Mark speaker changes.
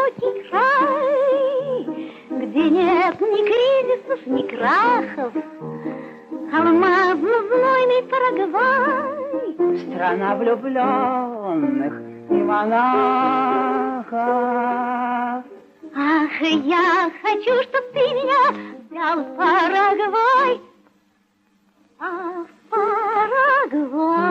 Speaker 1: далекий край, где нет ни кризисов, ни крахов, алмазно-знойный Парагвай.
Speaker 2: Страна влюбленных и монахов.
Speaker 1: Ах, я хочу, чтоб ты меня взял в Парагвай, а в Парагвай.